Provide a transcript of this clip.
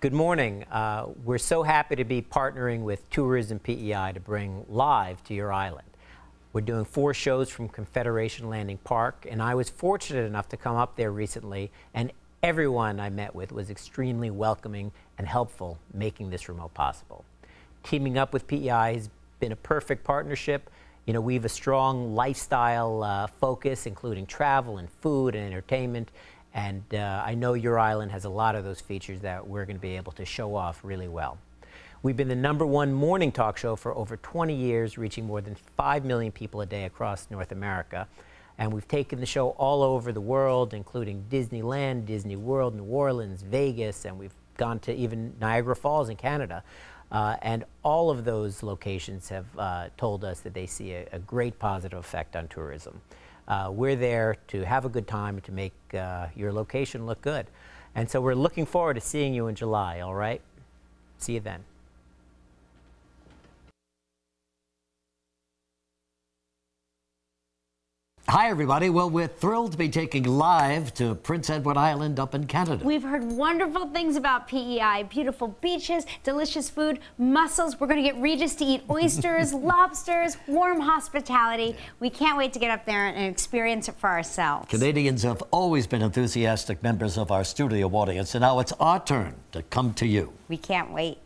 Good morning. Uh, we're so happy to be partnering with Tourism PEI to bring live to your island. We're doing four shows from Confederation Landing Park, and I was fortunate enough to come up there recently, and everyone I met with was extremely welcoming and helpful making this remote possible. Teaming up with PEI has been a perfect partnership. You know, we have a strong lifestyle uh, focus, including travel and food and entertainment, and uh, I know your island has a lot of those features that we're going to be able to show off really well. We've been the number one morning talk show for over 20 years, reaching more than 5 million people a day across North America. And we've taken the show all over the world, including Disneyland, Disney World, New Orleans, Vegas, and we've gone to even Niagara Falls in Canada. Uh, and all of those locations have uh, told us that they see a, a, great positive effect on tourism. Uh, we're there to have a good time to make uh, your location look good. And so we're looking forward to seeing you in July, all right? See you then. Hi, everybody. Well, we're thrilled to be taking live to Prince Edward Island up in Canada. We've heard wonderful things about PEI beautiful beaches, delicious food, mussels. We're going to get Regis to eat oysters, lobsters, warm hospitality. We can't wait to get up there and experience it for ourselves. Canadians have always been enthusiastic members of our studio audience, and now it's our turn to come to you. We can't wait.